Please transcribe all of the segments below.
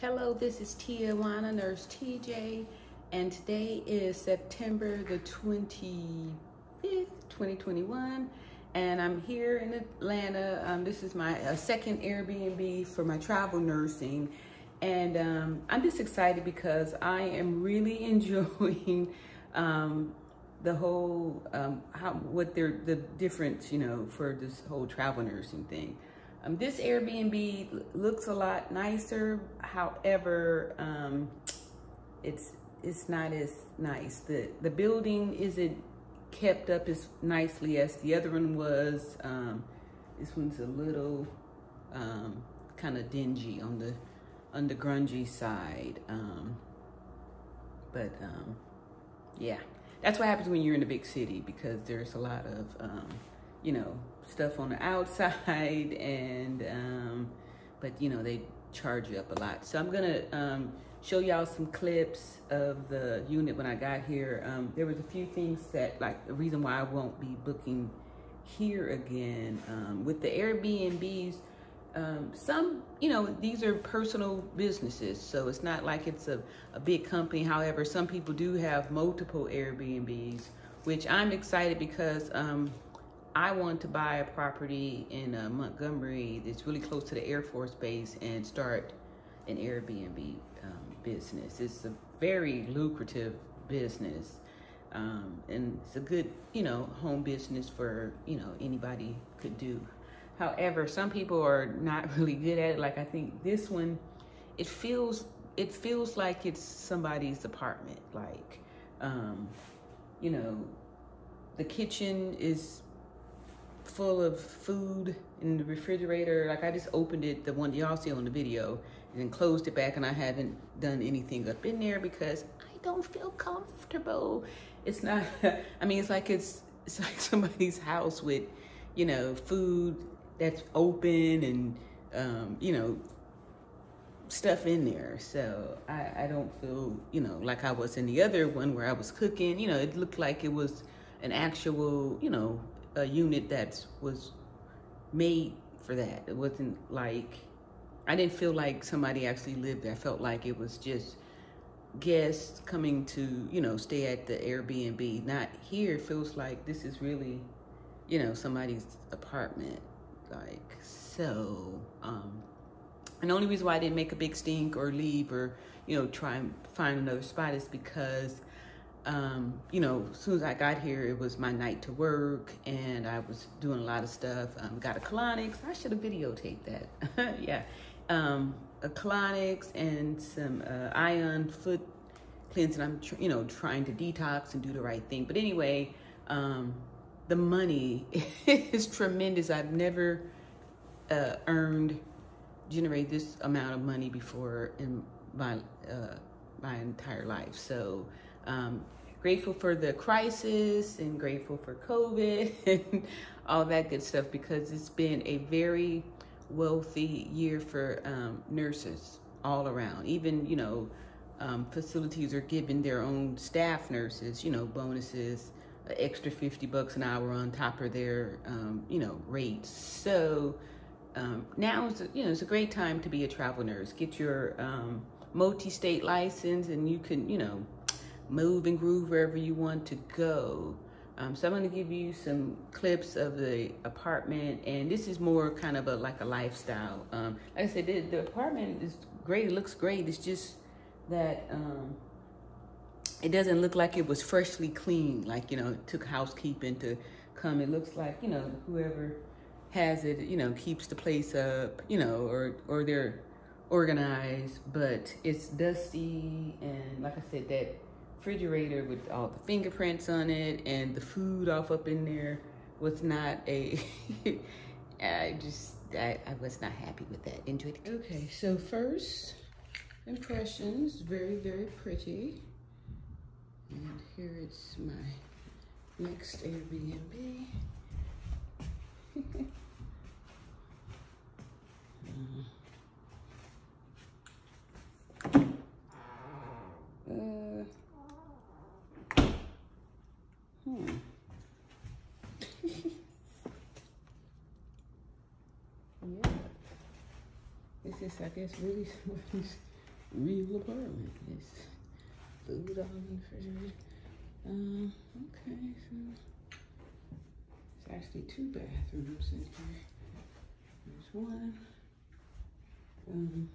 Hello, this is Tijuana Nurse TJ, and today is September the 25th, 2021, and I'm here in Atlanta. Um, this is my uh, second Airbnb for my travel nursing, and um, I'm just excited because I am really enjoying um, the whole, um, how, what they're, the difference, you know, for this whole travel nursing thing. Um, this Airbnb looks a lot nicer. However, um, it's it's not as nice. The the building isn't kept up as nicely as the other one was. Um, this one's a little um, kind of dingy on the on the grungy side. Um, but um, yeah, that's what happens when you're in a big city because there's a lot of you know, stuff on the outside and, um, but you know, they charge you up a lot. So I'm gonna um, show y'all some clips of the unit when I got here. Um, there was a few things that, like the reason why I won't be booking here again. Um, with the Airbnbs, um, some, you know, these are personal businesses, so it's not like it's a, a big company. However, some people do have multiple Airbnbs, which I'm excited because um, I want to buy a property in uh, Montgomery that's really close to the Air Force Base and start an Airbnb um, business. It's a very lucrative business. Um, and it's a good, you know, home business for, you know, anybody could do. However, some people are not really good at it. Like I think this one, it feels, it feels like it's somebody's apartment. Like, um, you know, the kitchen is full of food in the refrigerator. Like I just opened it, the one y'all see on the video, and then closed it back and I haven't done anything up in there because I don't feel comfortable. It's not, I mean, it's like it's, it's like somebody's house with, you know, food that's open and, um, you know, stuff in there. So I, I don't feel, you know, like I was in the other one where I was cooking, you know, it looked like it was an actual, you know, a unit that was made for that. It wasn't like, I didn't feel like somebody actually lived there. I felt like it was just guests coming to, you know, stay at the Airbnb. Not here, feels like this is really, you know, somebody's apartment. Like, so, um, and the only reason why I didn't make a big stink or leave or, you know, try and find another spot is because um, you know, as soon as I got here, it was my night to work and I was doing a lot of stuff. Um, got a colonics. I should have videotaped that. yeah. Um, a colonics and some uh, ion foot cleansing. I'm, you know, trying to detox and do the right thing. But anyway, um, the money is tremendous. I've never uh, earned, generate this amount of money before in my, uh, my entire life. So, um, grateful for the crisis and grateful for COVID and all that good stuff because it's been a very wealthy year for um, nurses all around. Even, you know, um, facilities are giving their own staff nurses, you know, bonuses, extra 50 bucks an hour on top of their, um, you know, rates. So um, now, is, you know, it's a great time to be a travel nurse. Get your um, multi-state license and you can, you know, move and groove wherever you want to go. Um, so I'm going to give you some clips of the apartment, and this is more kind of a like a lifestyle. Um, like I said, the, the, apartment is great. It looks great. It's just that um, it doesn't look like it was freshly cleaned. Like you know, it took housekeeping to come. It looks like you know whoever has it, you know, keeps the place up, you know, or or they're organized, but it's dusty and like I said, that refrigerator with all the fingerprints on it and the food off up in there was not a, I just, I, I was not happy with that. Enjoy the Okay, so first impressions, very, very pretty. And here it's my next Airbnb. uh, Hmm. This is, I guess, really somebody's real apartment. It's food all in the refrigerator. Um, okay, so it's actually two bathrooms in here. There's one. Um,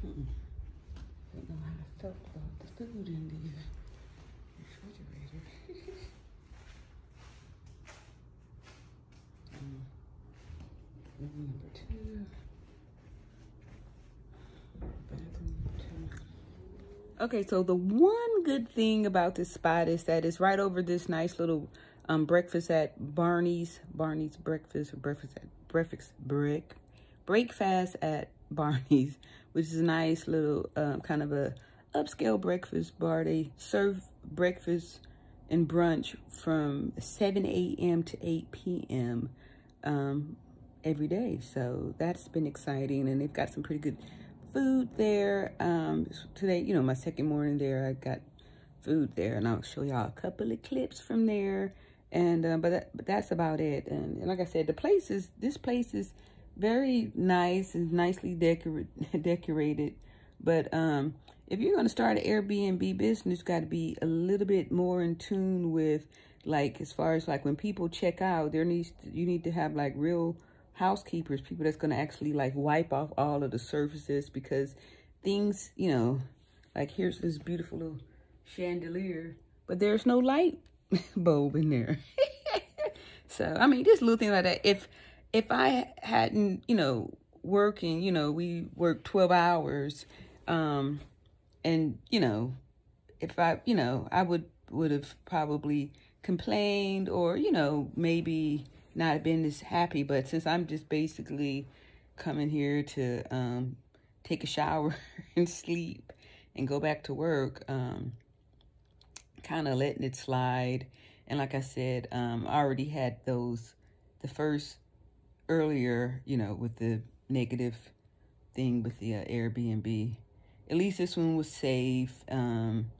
hmm. Don't know how I felt about the food in the refrigerator. um, number two. Okay, so the one good thing about this spot is that it's right over this nice little um, breakfast at Barney's, Barney's breakfast, breakfast at breakfast break, breakfast at Barney's, which is a nice little um, kind of a upscale breakfast bar. They serve breakfast and brunch from 7 a.m. to 8 p.m. Um, every day. So that's been exciting. And they've got some pretty good food there. Um, today, you know, my second morning there, I got food there. And I'll show y'all a couple of clips from there. And, uh, but, that, but that's about it. And, and, like I said, the place is, this place is very nice and nicely decor decorated. But um, if you're going to start an Airbnb business, you got to be a little bit more in tune with, like, as far as, like, when people check out, there needs to, you need to have, like, real housekeepers, people that's going to actually, like, wipe off all of the surfaces because things, you know, like, here's this beautiful little chandelier, but there's no light bulb in there. so, I mean, just little things like that. If if I hadn't, you know, working, you know, we work 12 hours, um, and, you know, if I, you know, I would, would have probably complained or, you know, maybe not been as happy, but since I'm just basically coming here to, um, take a shower and sleep and go back to work, um, kind of letting it slide. And like I said, um, I already had those, the first earlier, you know, with the negative thing with the uh, Airbnb. At least this one was safe, um,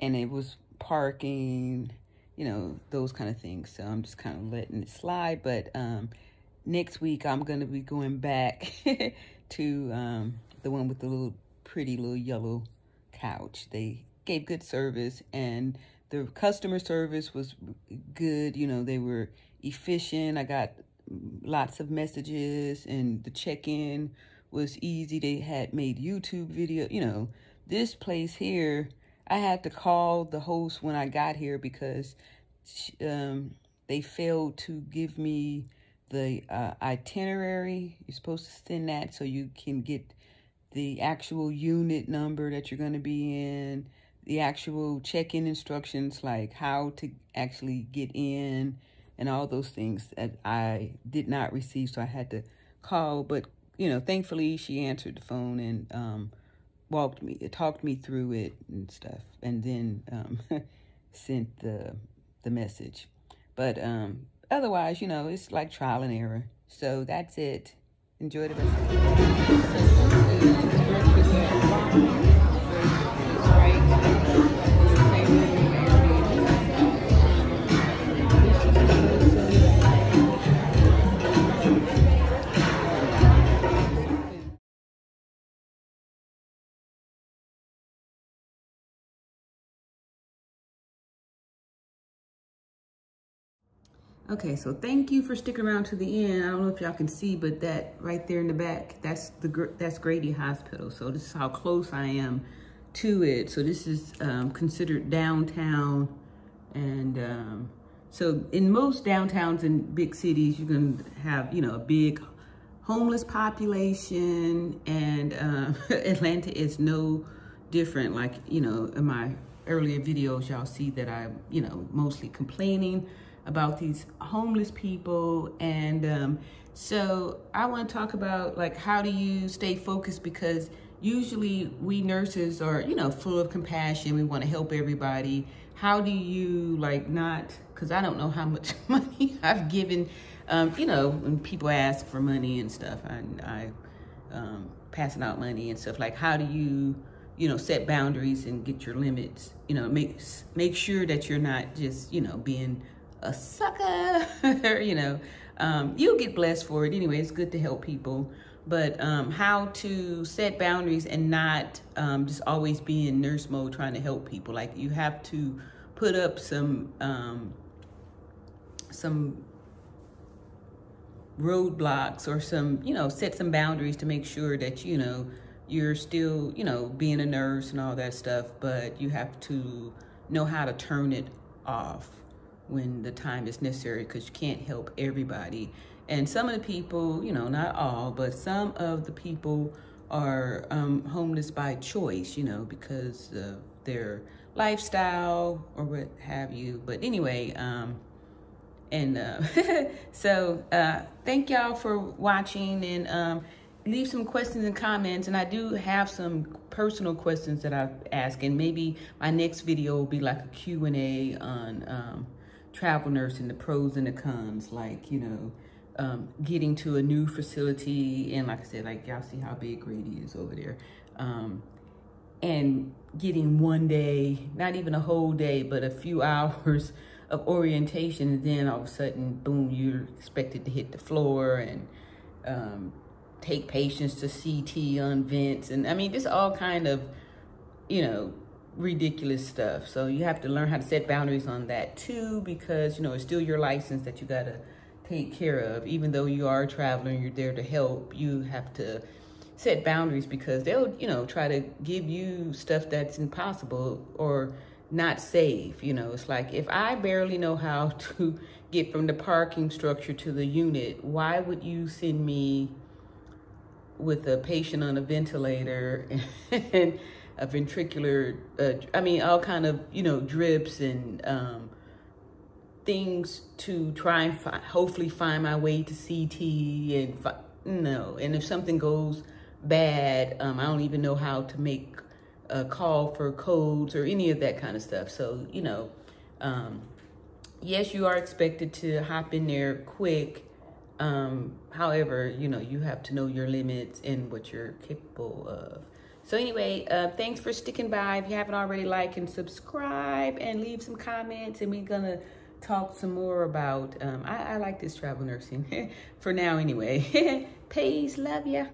and it was parking, you know, those kind of things. So I'm just kind of letting it slide. But um, next week I'm going to be going back to um, the one with the little pretty little yellow couch. They gave good service and the customer service was good. You know, they were efficient. I got lots of messages and the check-in was easy. They had made YouTube video, you know, this place here, I had to call the host when I got here because um, they failed to give me the uh, itinerary. You're supposed to send that so you can get the actual unit number that you're going to be in, the actual check-in instructions, like how to actually get in, and all those things that I did not receive. So I had to call, but you know, thankfully she answered the phone and um, walked me, it talked me through it and stuff, and then um, sent the the message. But um, otherwise, you know, it's like trial and error. So that's it. Enjoy the rest Okay, so thank you for sticking around to the end. I don't know if y'all can see, but that right there in the back, that's the that's Grady Hospital. So this is how close I am to it. So this is um, considered downtown. And um, so in most downtowns in big cities, you're gonna have, you know, a big homeless population and uh, Atlanta is no different. Like, you know, in my earlier videos, y'all see that I'm, you know, mostly complaining about these homeless people. And um, so I want to talk about like, how do you stay focused? Because usually we nurses are, you know, full of compassion. We want to help everybody. How do you like not, cause I don't know how much money I've given, um, you know, when people ask for money and stuff, I, I um, passing out money and stuff like, how do you, you know, set boundaries and get your limits, you know, make, make sure that you're not just, you know, being a sucker, you know, um, you'll get blessed for it. Anyway, it's good to help people. but um, how to set boundaries and not um, just always be in nurse mode trying to help people. Like you have to put up some um, some roadblocks or some, you know, set some boundaries to make sure that, you know, you're still, you know, being a nurse and all that stuff, but you have to know how to turn it off when the time is necessary because you can't help everybody. And some of the people, you know, not all, but some of the people are um, homeless by choice, you know, because of their lifestyle or what have you. But anyway, um, and uh, so uh, thank y'all for watching and um, leave some questions and comments. And I do have some personal questions that I ask. And maybe my next video will be like a Q&A on um, travel nursing, the pros and the cons. Like, you know, um, getting to a new facility. And like I said, like y'all see how big Grady is over there. Um, and getting one day, not even a whole day, but a few hours of orientation and then all of a sudden, boom, you're expected to hit the floor and um, take patients to CT on vents. And I mean, this all kind of, you know, ridiculous stuff. So you have to learn how to set boundaries on that too, because, you know, it's still your license that you got to take care of. Even though you are a traveler and you're there to help, you have to set boundaries because they'll, you know, try to give you stuff that's impossible or not safe. You know, it's like if I barely know how to get from the parking structure to the unit, why would you send me with a patient on a ventilator and a ventricular, uh, I mean, all kind of, you know, drips and um, things to try and fi hopefully find my way to CT and no. And if something goes bad, um, I don't even know how to make a call for codes or any of that kind of stuff. So, you know, um, yes, you are expected to hop in there quick. Um, however, you know, you have to know your limits and what you're capable of. So anyway, uh, thanks for sticking by. If you haven't already, like and subscribe and leave some comments. And we're going to talk some more about, um, I, I like this travel nursing for now anyway. Peace. Love ya.